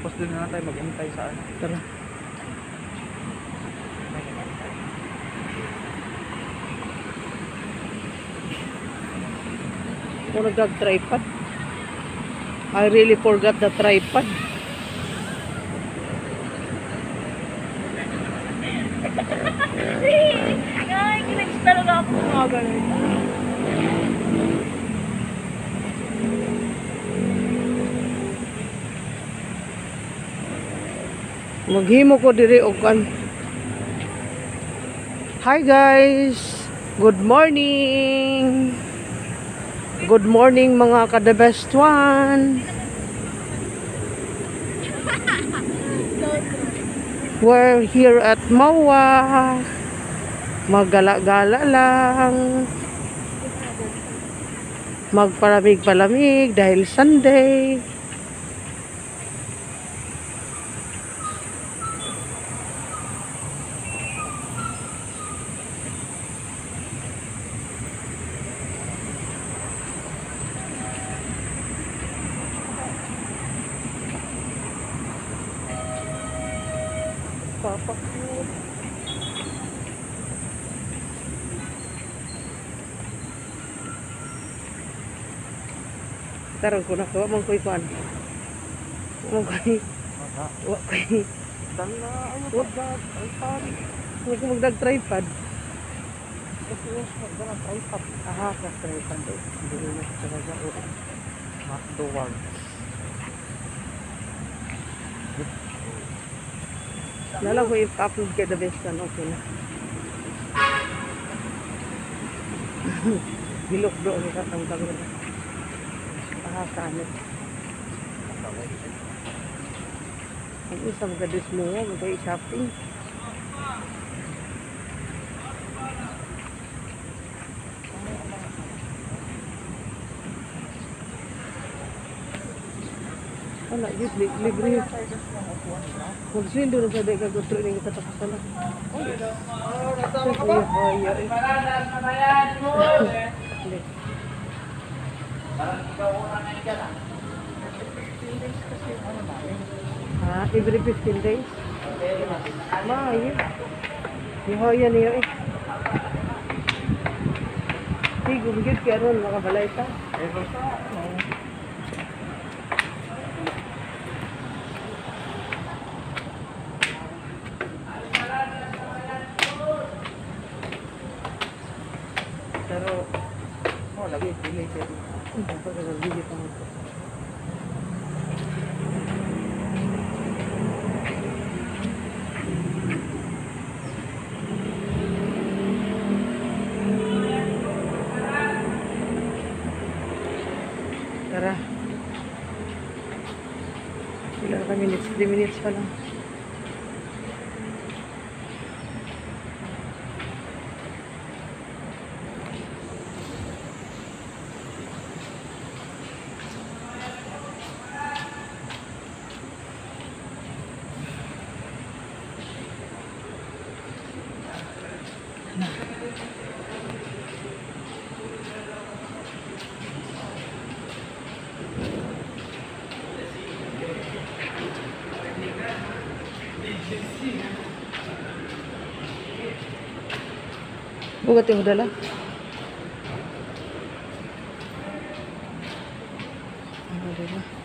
Tapos doon na tayo maghintay sa ano. Tara. Kung nag-tripod. I really forgot the tripod. Ay, kinags talaga ako ng mga ganun. Maghimo ko diri og kan. Hi guys. Good morning. Good morning mga ka the best one. We're here at Mawa. Maggala-gala lang. Magpalamig-palamig dahil Sunday. Papa ko. Tarong ko na ko, mong ko'y kuan. Mong ko'y, Aha. wa ko'y, Dala, ano? Ay, pari. mong ko magdag-tripod. Kasi yung magdala sa iPad. Aha, sa tripod. Hindi na talaga. Oo. Makduwag. Lala ko i-upload kay the best one, okay na. Bilok do, ang katang-tang na. Ah, kanin. Ang isang gadis mo nga, mag-shopping. Wala, yun, li- libre. Kung sino na sa deka gusto rin kita tapos na. Ha? Every 15 days? Ma, yun. Ihaya niya eh. Sige, gumigit kaya ron, makabalay ta. Eh, oh, lagi, pili siya. Ang pagkakagigit ang ito. Tara. Ilan ka minutes? 3 minutes pa lang. Bugat yung dala. Ano dala?